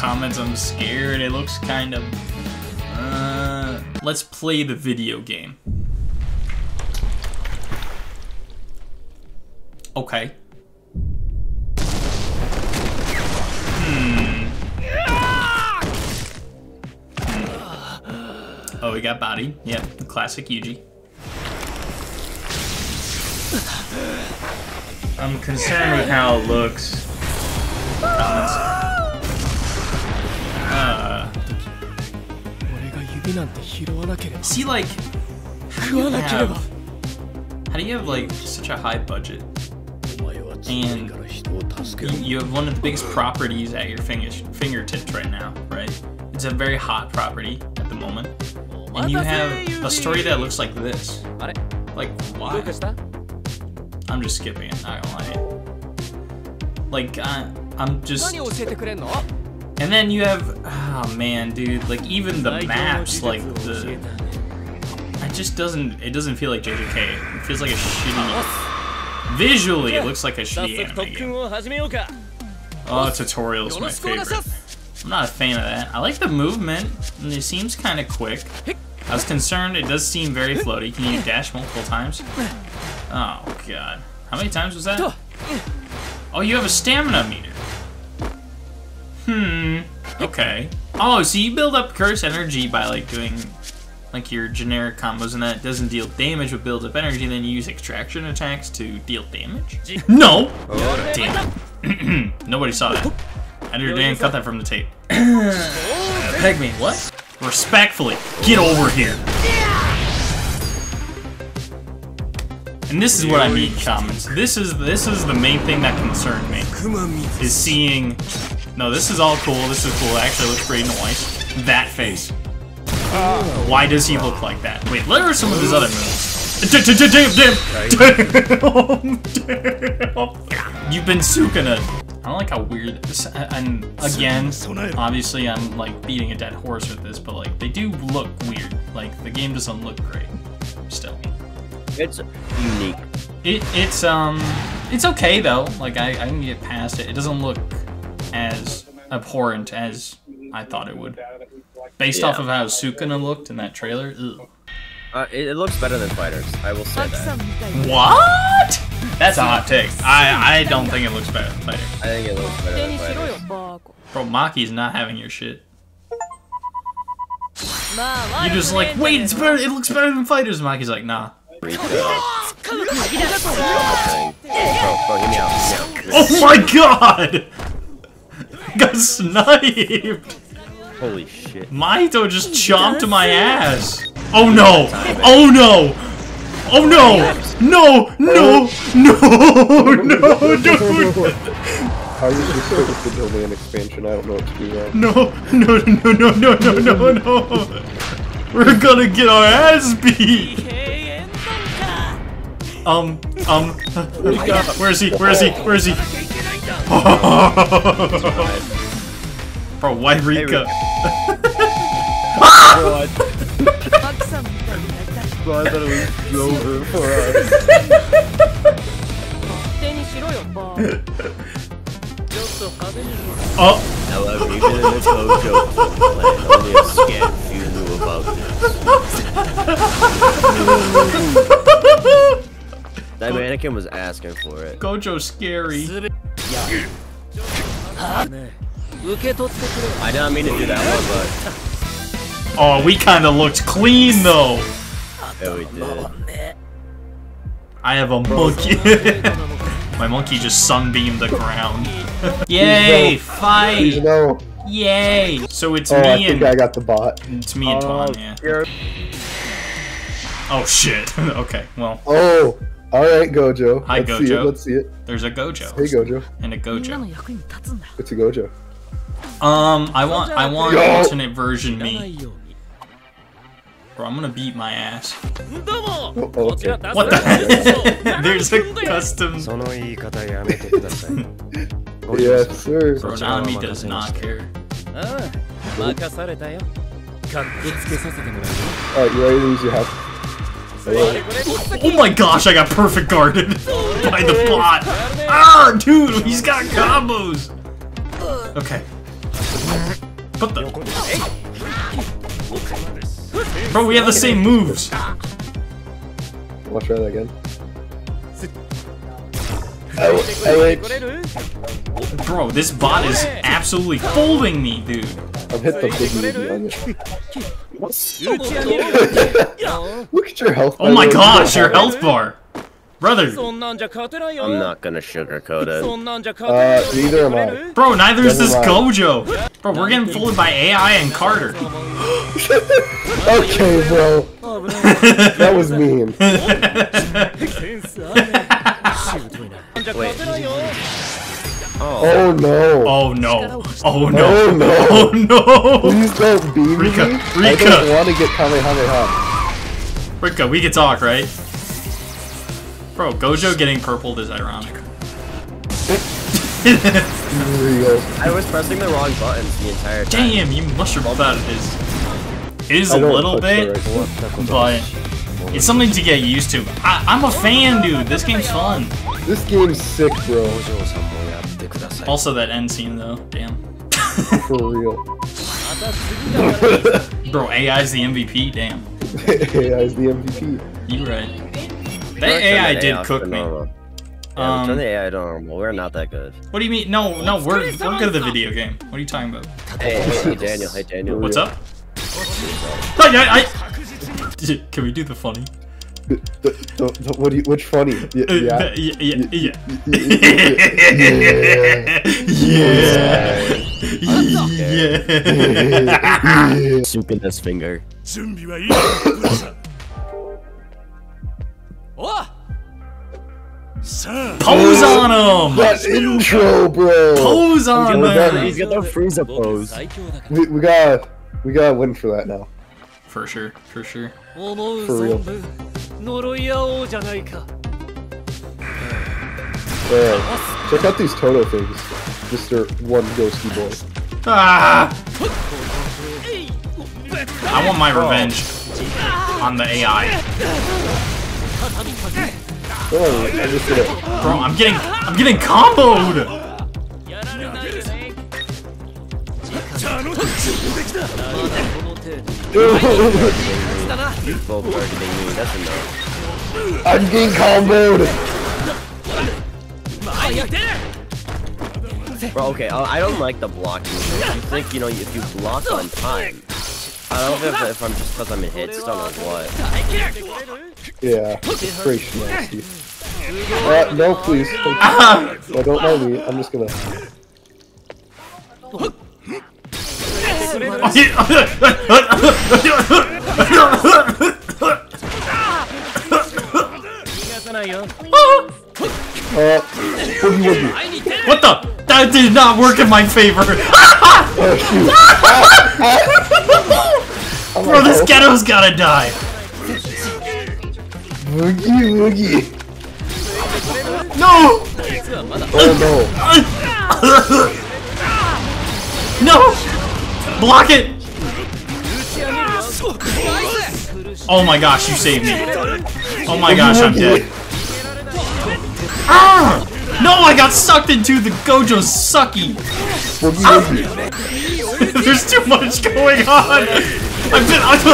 comments. I'm scared. It looks kind of. Uh, let's play the video game. Okay. Hmm. Oh, we got body. Yep, classic Yuji. I'm concerned with how it looks. Comments. 俺が指なんて拾わなければ see, like, how do 食 you わなけれ have, ば how do you have like such a high budget? お前は小さいから人を助け You る you have one of the biggest properties at your finger, fingertips right now, right? It's a very hot property at the moment. And you have a story that looks like this. あれ Like, どう why? かした I'm just skipping it, not gonna lie. Like, I, I'm just. And then you have, oh man, dude, like even the maps, like the, it just doesn't, it doesn't feel like JJK. It feels like a shitty, visually it looks like a shitty anime game. Oh, tutorial's my favorite. I'm not a fan of that. I like the movement, and it seems kind of quick. I was concerned, it does seem very floaty. Can you dash multiple times? Oh, God. How many times was that? Oh, you have a stamina meter. Hmm. Okay. Oh, so you build up curse energy by, like, doing, like, your generic combos, and that doesn't deal damage but builds up energy, and then you use extraction attacks to deal damage? No! Damn. Nobody saw that. Editor Dan, cut that from the tape. Peg me. What? Respectfully, get over here. And this is what I mean, comments. This is this is the main thing that concerned me. Is seeing. No, this is all cool. This is cool. It actually looks pretty nice. That face. Why does he look like that? Wait, what are some of his other moves? Damn, damn, damn. You've been Sukuna. I don't like how weird this. Uh, and again, obviously, I'm like beating a dead horse with this, but like they do look weird. Like the game doesn't look great. Still, it's unique. It, it's um, it's okay though. Like I, I can get past it. It doesn't look as abhorrent as I thought it would. Based yeah. off of how Sukuna looked in that trailer, uh, it, it, looks better than Fighters. I will say that. What? That's a hot take. I, I don't think it looks better than Fighters. I think it looks better than Fighters. Bro, Maki's not having your shit. You're just like, wait, it's better. It looks better than Fighters. Maki's like, nah. Oh, my god! Got sniped! Holy shit. Mahito just chomped my ass! Oh no! Oh no! Oh no! No! No! No! No, dude! How you just supposed to build me an expansion? I don't know what to do No! No! No! No! No! No! No! No! We're gonna get our ass beat! um, um, where is he? Where is he? Where is he? Bro, why Rika? Bro, I thought it was over for us. oh! However, even in the Tojo plan, only a scant few knew about this. That mannequin was asking for it. Gojo's scary. I don't mean to do that one, but... Oh, we kind of looked clean though. Yeah, we did. I have a monkey. My monkey just sunbeamed the ground. Yay! Fight! Yay! So it's oh, me I and. I got the bot. It's me and oh, Twan, yeah. Oh shit. okay, well. Oh! All right, Gojo. Hi, Let's Gojo. See. Let's see it. There's a Gojo. Hey, Gojo. And a Gojo. It's a Gojo. Um, I want I want Yo! alternate version me. Bro, I'm gonna beat my ass. Oh, okay. What the heck? There's a custom. yes, sir. Bro, Nami does not care. Alright, you ready to use your house? Oh my gosh, I got perfect guarded by the bot. Ah, dude, he's got combos. Okay. But the... Bro, we have the same moves. I'll try that again. Oh, Bro, this bot is absolutely folding me, dude. I've hit the big Look at your health bar. Oh my gosh, your health bar. Brother. I'm not gonna sugarcoat it. Uh, neither am I. Bro, neither is this Gojo. Bro, we're getting fooled by AI and Carter. okay, bro. that was mean. Wait. Oh, Oh no. oh no. Oh Oh no. no. Oh no. Please don't beam Rika, me. I Rika. don't want to get Kamehameha. Rika, we can talk, right? Bro, Gojo getting purpled is ironic. I was pressing the wrong buttons the entire time. Damn, you mushroom about it is. It is I a don't little bit, right but it's something to get used to. I, I'm a fan, dude. This game's fun. This game's sick, bro. ださい Also, that end scene, though. Damn. For real. また次だから Bro, AI's the MVP. Damn. AI is the MVP. You right. That Turn the AI did off cook to me. normal. Yeah, Um, turn the AI to normal. We're not that good. What do you mean? No, no, we're we're good at the video game. What are you talking about? Hey, hey, hey, Daniel. Hey, Daniel. What's up? Hi, I, I, can we do the funny? what do you, which funny? Yeah, yeah, yeah, yeah, yeah, yeah, yeah. Soup in this finger. Pose on him! That intro, bro! Pose on him! He's got the Frieza pose. We, we got, we got a win for that now. For sure, for sure. ら思う For real. 存分呪い合おうじゃないか Uh, check out these Toto things, Mr. One Ghosty Boy. Ah! I want my revenge on the AI. Oh, I just did it. Bro, I'm getting, I'm getting comboed! you full targeting me, that's enough. I'm getting comboed! Bro, okay, uh, I don't like the blocking. Here. You think, you know, if you block on time, I don't know if, if I'm just because I'm in hit stun or what. Yeah, it's pretty nasty. Uh, no, please. I don't know me. I'm just gonna. Uh, woogie. what the? That did not work in my favor. Oh. Bro, this Geto's gotta die. Boogie woogie. No! Oh no. No! Block it! Oh my gosh, you saved me. Oh my gosh, I'm dead. Ah! No, I got sucked into the Gojo sucky. Woogie. There's too much going on. I've been. I've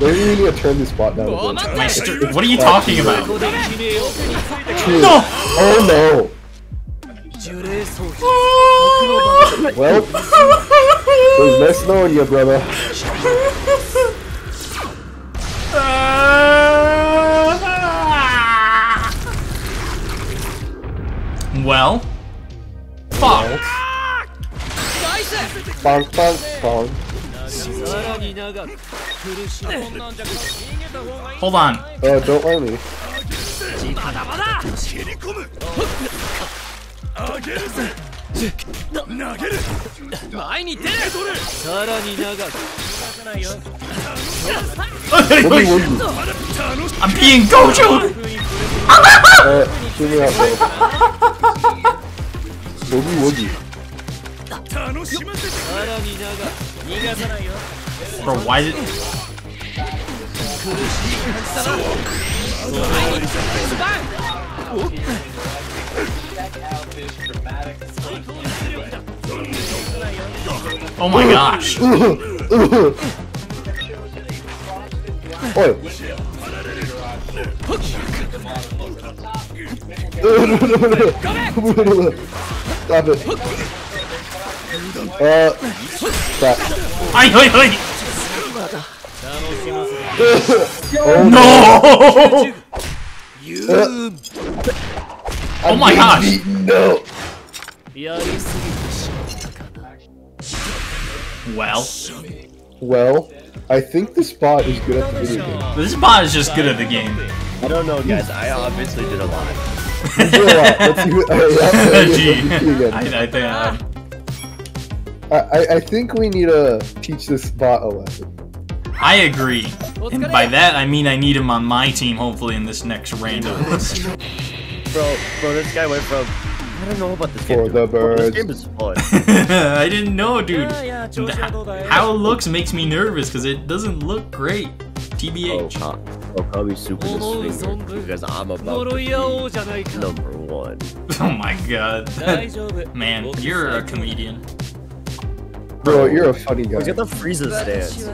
Maybe we need to turn this bot down a bit. been my st- what are you talking about? No! Oh no. well, there's less snow in you, brother. Well, fuck. Bonk, bonk, bonk. Hold on. Oh, don't worry. me. まだまだ蹴り込むあげるぜ投げる前に出るさらに長く逃がさないよ Boogie woogie. I'm being Gojo. Uh, shoot me out, bro. Boogie woogie. 楽しませてさらに長く逃がさないよ Bro, why did? this dramatic Oh my gosh. Stop it. Uh. Ay, ay, ay. oh no! You oh my gosh! No. Well. Well, I think this bot is good at the video game. This bot is just good at the game. I don't know, guys. I obviously did a lot. did a lot. Let's see what. I, I think uh, I, I, think we need to teach this bot a lesson. I agree. And by that, I mean I need him on my team, hopefully, in this next random. bro, bro, this guy went from. I don't know about this game. For the birds. This game is fun. I didn't know, dude. Yeah, yeah, how it looks makes me nervous because it doesn't look great. TBH. Oh, oh probably super because I'm about to be number one. oh my god. Man, you're a comedian. Bro, you're a funny guy. He's got the Frieza's stance.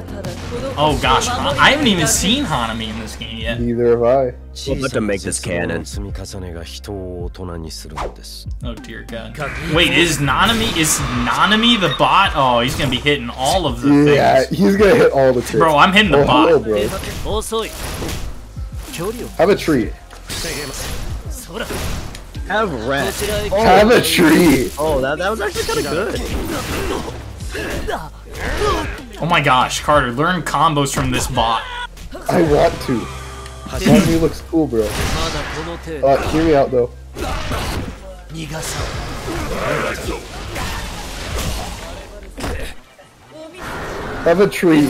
Oh gosh, I haven't even seen Hanami in this game yet. Neither have I. We'll have to make this canon. Oh dear god. Wait, is Nanami is Nanami the bot? Oh, he's gonna be hitting all of the yeah, things. Yeah, he's gonna hit all the things. Bro, I'm hitting the oh, bot. Hello, have a treat. Have rest. Oh. Have a treat. Oh, that, that was actually kind of good. Oh my gosh, Carter, learn combos from this bot. I want to. He looks cool, bro. Uh, hear me out, though. Have a tree.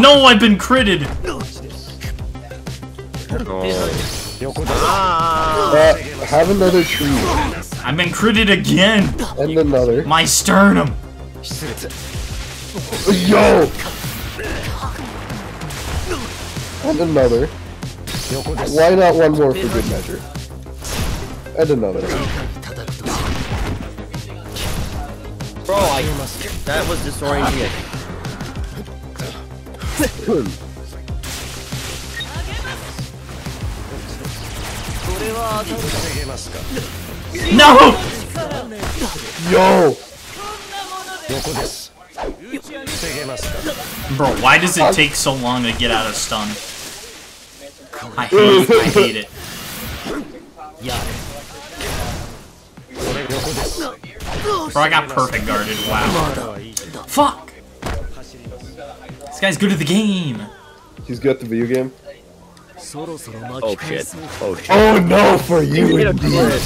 no, I've been critted. Oh. Uh, have another tree. I've been critted again. And another. My sternum. Yo! And another. Why not one more for good measure? And another. Bro, I, that was disorienting. No! Yo! Bro, why does it take so long to get out of stun? I hate, I hate it. Bro, I got perfect guarded, wow. Fuck! This guy's good at the game! He's good at the video game? Oh shit. Oh shit. Oh no, for you indeed!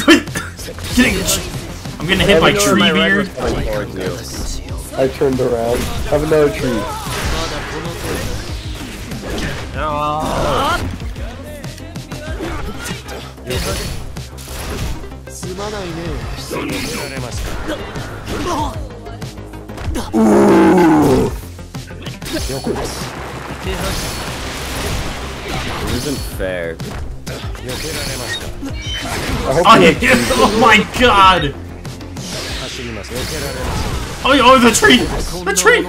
Crit. Getting, I'm getting hit by Let me know when my red Treebeard. was coming towards you. I turned around. Have another tree. ま this isn't fair. Oh, yeah. oh my god! Oh, oh, the tree! The tree!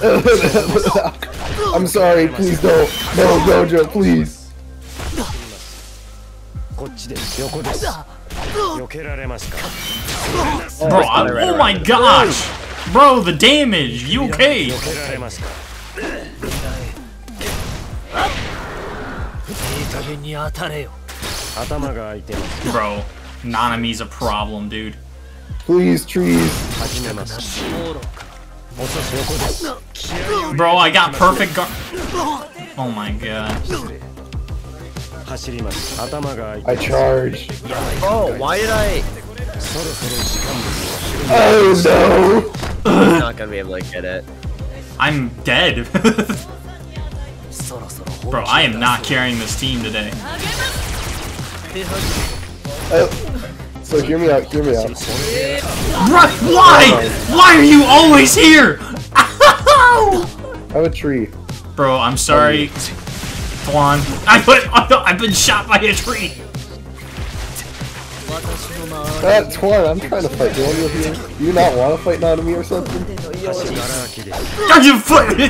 I'm sorry, please don't, No, Gojo, please. Bro, oh my gosh! Bro, the damage! You okay? Bro, Nanami's a problem, dude. Please, trees. Bro, I got perfect guard. Oh my god. I charge. Oh, why did I... Oh no! Not gonna be able to get it. I'm dead. Bro, I am not carrying this team today. I, so hear me out, hear me out. Bro, why? Why are you always here? I'm a tree. Bro, I'm sorry. Flan. I put, I've been shot by a tree. That's what I'm trying to fight Daniel here. You not want to fight Nanami or something? Don't you fight me!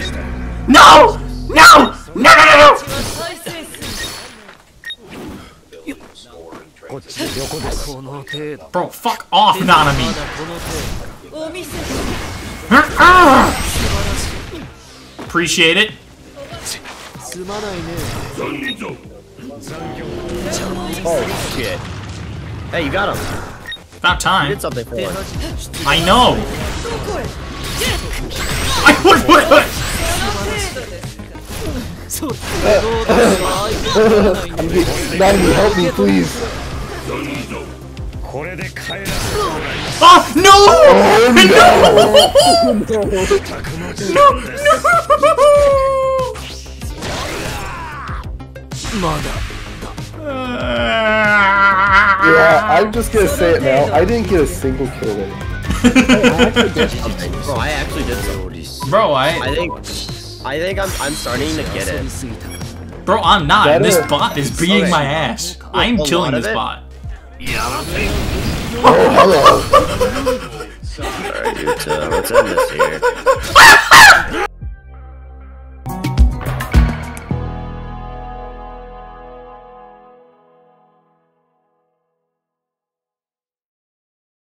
No! No! No! No! no! Bro, fuck off, Nanami! Appreciate it. Oh, shit. Hey, you got him. About time. You did something for us. I know. I what? What? what? Nami, help me, please. Oh no! Oh, no! no! no! no! no! no! no! no! Yeah, I'm just gonna say it now. I didn't get a single kill there. Bro, I actually did something. Bro, I... I think... I think I'm, I'm starting to get it. Bro, I'm not. This bot is beating my ass. I am killing this bot. Yeah, oh, hello. Alright, you two. Let's end this here.